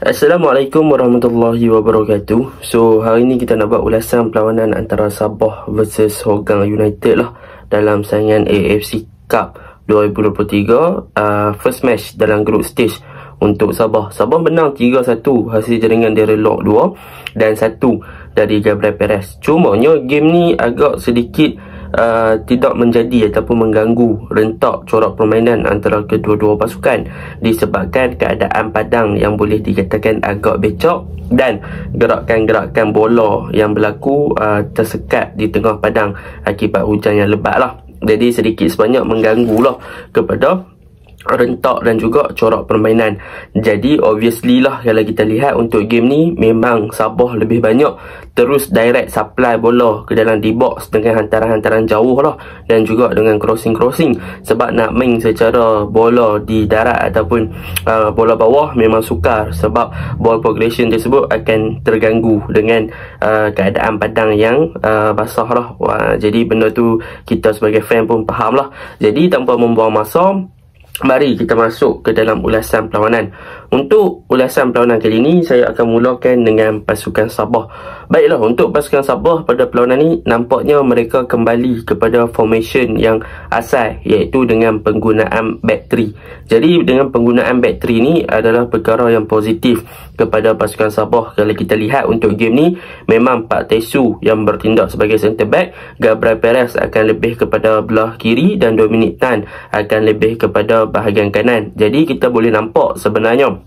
Assalamualaikum warahmatullahi wabarakatuh. So hari ni kita nak buat ulasan perlawanan antara Sabah versus Hogang United lah Dalam saingan AFC Cup 2023 uh, First match dalam group stage untuk Sabah. Sabah menang 3-1 hasil jaringan dari Lok 2 Dan 1 dari Gabriel Perez. Cumanya game ni agak sedikit uh, tidak menjadi ataupun mengganggu rentak corak permainan antara kedua-dua pasukan disebabkan keadaan padang yang boleh dikatakan agak becok dan gerakan-gerakan bola yang berlaku uh, tersekat di tengah padang akibat hujan yang lebat lah jadi sedikit sebanyak mengganggu lah kepada rentak dan juga corak permainan. Jadi obviously lah kalau kita lihat untuk game ni memang Sabah lebih banyak terus direct supply bola ke dalam D-box dengan hantaran-hantaran jauh lah dan juga dengan crossing-crossing. Sebab nak main secara bola di darat ataupun uh, bola bawah memang sukar sebab ball progression tersebut akan terganggu dengan uh, keadaan padang yang uh, basah lah. Wah, jadi benda tu kita sebagai fan pun faham lah. Jadi tanpa membuang masa Mari kita masuk ke dalam ulasan perlawanan. Untuk ulasan perlawanan kali ini, saya akan mulakan dengan pasukan Sabah. Baiklah, untuk pasukan Sabah pada perlawanan ini, nampaknya mereka kembali kepada formation yang asal, iaitu dengan penggunaan 3. Jadi, dengan penggunaan 3 ini adalah perkara yang positif kepada pasukan Sabah. Kalau kita lihat untuk game ni, memang Pak Tesu yang bertindak sebagai center back, Gabriel Perez akan lebih kepada belah kiri dan Dominic Tan akan lebih kepada bahagian kanan. Jadi, kita boleh nampak sebenarnya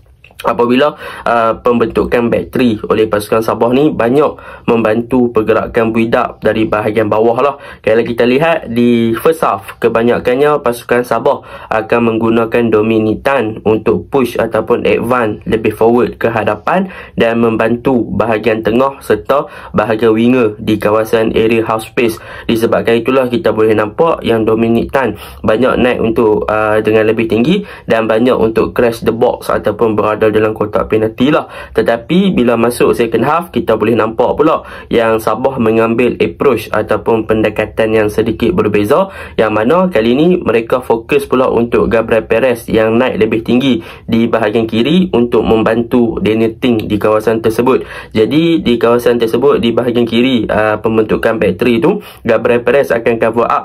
apabila uh, pembentukan bateri oleh pasukan Sabah ni banyak membantu pergerakan build dari bahagian bawah lah. Kalau kita lihat di first half kebanyakannya pasukan Sabah akan menggunakan dominitan untuk push ataupun advance lebih forward ke hadapan dan membantu bahagian tengah serta bahagian winger di kawasan area half space. Disebabkan itulah kita boleh nampak yang dominitan banyak naik untuk uh, dengan lebih tinggi dan banyak untuk crash the box ataupun berada dalam kotak penalti lah. Tetapi bila masuk second half kita boleh nampak pula yang Sabah mengambil approach ataupun pendekatan yang sedikit berbeza yang mana kali ini mereka fokus pula untuk Gabriel Perez yang naik lebih tinggi di bahagian kiri untuk membantu Daniel Ting di kawasan tersebut. Jadi di kawasan tersebut di bahagian kiri uh, pembentukan bateri tu Gabriel Perez akan cover up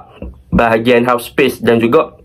bahagian half space dan juga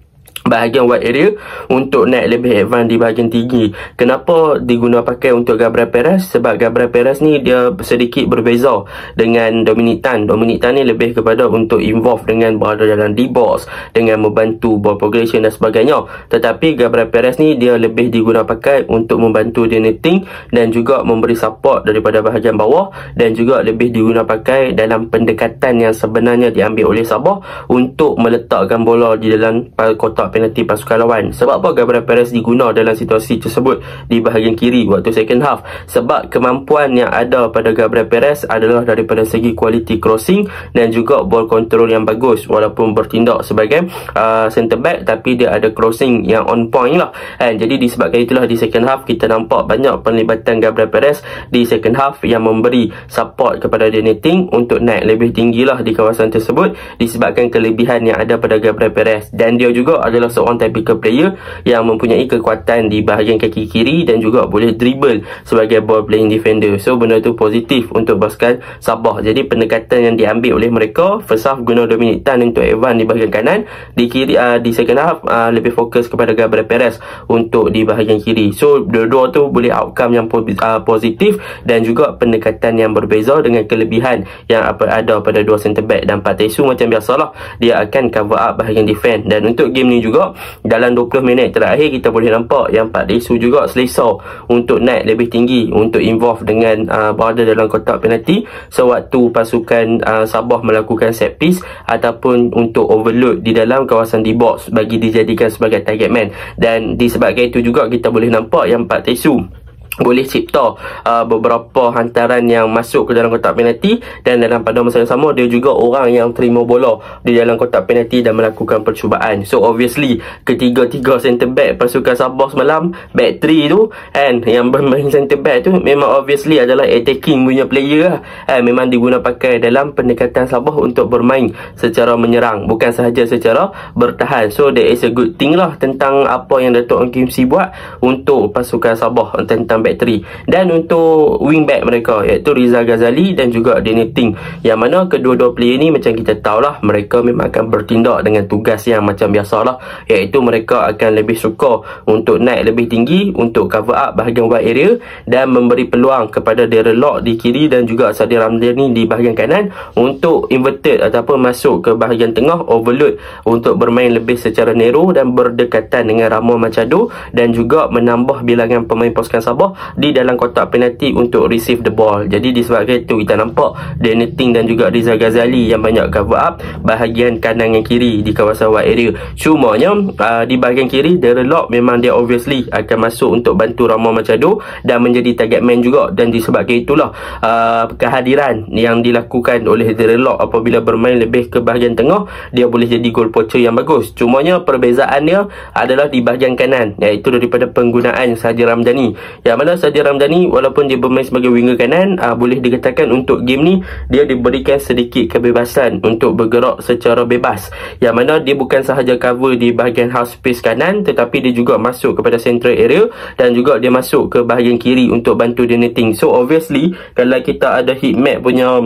bahagian wide area untuk naik lebih advance di bahagian tinggi. Kenapa diguna pakai untuk Gabriel Perez? Sebab Gabriel Perez ni dia sedikit berbeza dengan Dominic Tan. Dominic Tan ni lebih kepada untuk involve dengan berada dalam D-box dengan membantu ball progression dan sebagainya. Tetapi Gabriel Perez ni dia lebih diguna pakai untuk membantu Ting dan juga memberi support daripada bahagian bawah dan juga lebih diguna pakai dalam pendekatan yang sebenarnya diambil oleh Sabah untuk meletakkan bola di dalam kotak penalti pasukan lawan. Sebab apa Gabriel Perez diguna dalam situasi tersebut di bahagian kiri waktu second half? Sebab kemampuan yang ada pada Gabriel Perez adalah daripada segi quality crossing dan juga ball control yang bagus walaupun bertindak sebagai uh, centre back tapi dia ada crossing yang on point lah. And jadi disebabkan itulah di second half kita nampak banyak penlibatan Gabriel Perez di second half yang memberi support kepada Danny Ting untuk naik lebih tinggi lah di kawasan tersebut disebabkan kelebihan yang ada pada Gabriel Perez dan dia juga adalah adalah seorang typical player yang mempunyai kekuatan di bahagian kaki kiri dan juga boleh dribble sebagai ball playing defender. So benda tu positif untuk pasukan Sabah. Jadi pendekatan yang diambil oleh mereka first half guna Dominic Tan untuk Evan di bahagian kanan, di kiri uh, di second half uh, lebih fokus kepada Gabriel Perez untuk di bahagian kiri. So dua-dua tu boleh outcome yang uh, positif dan juga pendekatan yang berbeza dengan kelebihan yang apa ada pada dua center back dan Pat Tesu macam biasalah dia akan cover up bahagian defend dan untuk game ni juga juga. Dalam 20 minit terakhir kita boleh nampak yang Pak Desu juga selesa untuk naik lebih tinggi untuk involve dengan uh, berada dalam kotak penalti sewaktu pasukan uh, Sabah melakukan set piece ataupun untuk overload di dalam kawasan di box bagi dijadikan sebagai target man. Dan disebabkan itu juga kita boleh nampak yang Pak Tesu boleh cipta uh, beberapa hantaran yang masuk ke dalam kotak penalti dan dalam pada masa yang sama dia juga orang yang terima bola di dalam kotak penalti dan melakukan percubaan. So obviously ketiga-tiga center back pasukan Sabah semalam back 3 tu and yang bermain center back tu memang obviously adalah attacking punya player lah. And memang diguna pakai dalam pendekatan Sabah untuk bermain secara menyerang bukan sahaja secara bertahan. So that is a good thing lah tentang apa yang Datuk Kim Si buat untuk pasukan Sabah tentang back 3 dan untuk wingback mereka iaitu Riza Ghazali dan juga Danny Ting. Yang mana kedua-dua player ni macam kita tahulah mereka memang akan bertindak dengan tugas yang macam biasalah. Iaitu mereka akan lebih suka untuk naik lebih tinggi untuk cover up bahagian wide area dan memberi peluang kepada Daryl Lock di kiri dan juga Sadir Ramdhani di bahagian kanan untuk inverted ataupun masuk ke bahagian tengah overload untuk bermain lebih secara narrow dan berdekatan dengan Ramon Machado dan juga menambah bilangan pemain pasukan Sabah di dalam kotak penalti untuk receive the ball. Jadi disebabkan itu kita nampak Ting dan juga Riza Ghazali yang banyak cover up bahagian kanan dan kiri di kawasan wide area. Cumanya uh, di bahagian kiri Daryl Lock memang dia obviously akan masuk untuk bantu Ramon Machado dan menjadi target man juga dan disebabkan itulah uh, kehadiran yang dilakukan oleh Daryl Lock apabila bermain lebih ke bahagian tengah dia boleh jadi goal poacher yang bagus. Cumanya perbezaannya adalah di bahagian kanan iaitu daripada penggunaan Sadir Ramdhani yang mana Sadir Ramdhani walaupun dia bermain sebagai winger kanan uh, boleh dikatakan untuk game ni dia diberikan sedikit kebebasan untuk bergerak secara bebas. Yang mana dia bukan sahaja cover di bahagian half space kanan tetapi dia juga masuk kepada central area dan juga dia masuk ke bahagian kiri untuk bantu dia netting. So obviously kalau kita ada heat map punya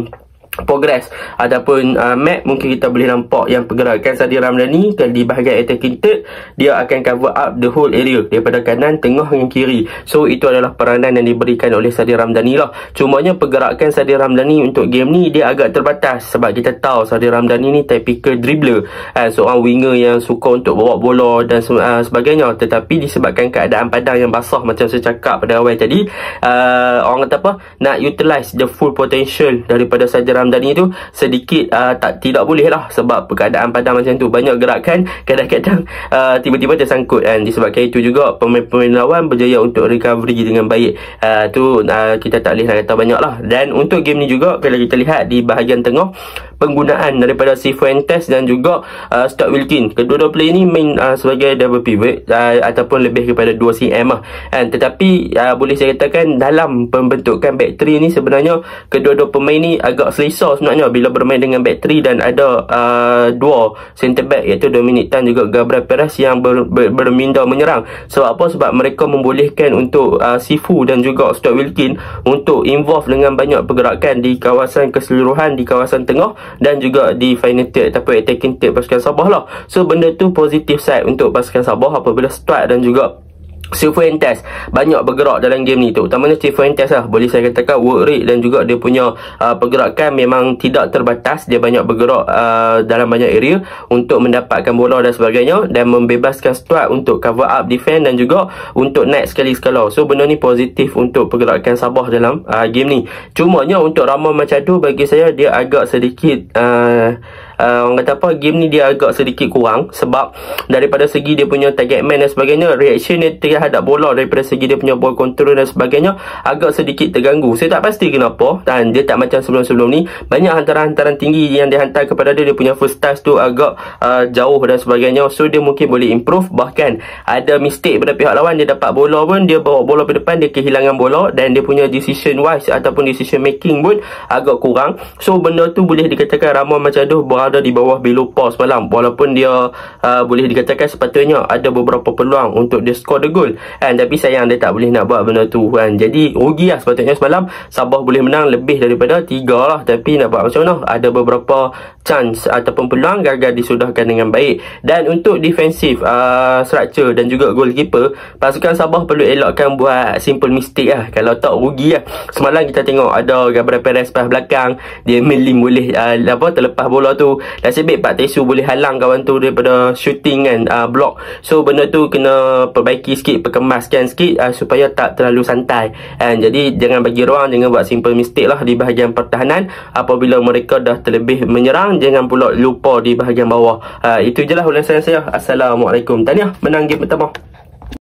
progress. Ataupun uh, map mungkin kita boleh nampak yang pergerakan Sadi Ramdhani di bahagian attacking third dia akan cover up the whole area daripada kanan, tengah dan kiri. So itu adalah peranan yang diberikan oleh Sadi Ramdhani lah. Cumanya pergerakan Sadi Ramdhani untuk game ni dia agak terbatas sebab kita tahu Sadi Ramdhani ni typical dribbler. Uh, seorang winger yang suka untuk bawa bola dan uh, sebagainya. Tetapi disebabkan keadaan padang yang basah macam saya cakap pada awal tadi uh, orang kata apa? Nak utilize the full potential daripada Sadi Ramdhani Ramdhani tu sedikit uh, tak tidak boleh lah sebab keadaan padang macam tu. Banyak gerakan kadang-kadang uh, tiba-tiba tersangkut kan. Disebabkan itu juga pemain-pemain lawan berjaya untuk recovery dengan baik. Uh, tu uh, kita tak boleh nak kata banyak lah. Dan untuk game ni juga kalau kita lihat di bahagian tengah penggunaan daripada Cifuentes dan juga uh, Stuart Wilkin kedua-dua player ni main uh, sebagai double pivot uh, ataupun lebih kepada 2 cm lah. Kan tetapi uh, boleh saya katakan dalam pembentukan back 3 ni sebenarnya kedua-dua pemain ni agak selesa sebenarnya bila bermain dengan back 3 dan ada uh, dua center back iaitu Dominic Tan juga Gabriel Perez yang ber, ber, berminda menyerang. Sebab apa sebab mereka membolehkan untuk uh, Sifu dan juga Stuart Wilkin untuk involve dengan banyak pergerakan di kawasan keseluruhan di kawasan tengah dan juga di final third ataupun attacking third pasukan Sabah lah. So benda tu positif side untuk pasukan Sabah apabila Stuart dan juga Cifuentes banyak bergerak dalam game ni tu. Utamanya Cifuentes lah. Boleh saya katakan work rate dan juga dia punya uh, pergerakan memang tidak terbatas. Dia banyak bergerak uh, dalam banyak area untuk mendapatkan bola dan sebagainya dan membebaskan Stuart untuk cover up defend dan juga untuk naik sekali sekala so benda ni positif untuk pergerakan Sabah dalam uh, game ni. Cumanya untuk Ramon Machado bagi saya dia agak sedikit uh, uh, kata apa game ni dia agak sedikit kurang sebab daripada segi dia punya target man dan sebagainya reaction dia terhadap bola daripada segi dia punya ball control dan sebagainya agak sedikit terganggu. Saya tak pasti kenapa dan dia tak macam sebelum-sebelum ni. Banyak hantaran-hantaran tinggi yang dihantar kepada dia. Dia punya first touch tu agak uh, jauh dan sebagainya. So dia mungkin boleh improve. Bahkan ada mistake pada pihak lawan. Dia dapat bola pun dia bawa bola ke depan dia kehilangan bola dan dia punya decision wise ataupun decision making pun agak kurang. So benda tu boleh dikatakan Ramon Machado berada berada di bawah below par semalam walaupun dia uh, boleh dikatakan sepatutnya ada beberapa peluang untuk dia score the goal. Kan tapi sayang dia tak boleh nak buat benda tu kan. Jadi rugi lah sepatutnya semalam. Sabah boleh menang lebih daripada 3 lah tapi nak buat macam mana? Ada beberapa chance ataupun peluang gagal disudahkan dengan baik. Dan untuk defensive uh, structure dan juga goalkeeper pasukan Sabah perlu elakkan buat simple mistake lah. Kalau tak rugi lah. Semalam kita tengok ada Gabriel Perez pas belakang. Dia melim boleh uh, apa terlepas bola tu Nasib baik Pak Tesu boleh halang kawan tu daripada shooting kan uh, block. So benda tu kena perbaiki sikit perkemaskan sikit uh, supaya tak terlalu santai. And jadi jangan bagi ruang jangan buat simple mistake lah di bahagian pertahanan. Apabila mereka dah terlebih menyerang jangan pula lupa di bahagian bawah. Uh, itu je lah ulasan saya. Assalamualaikum. Tahniah menang game pertama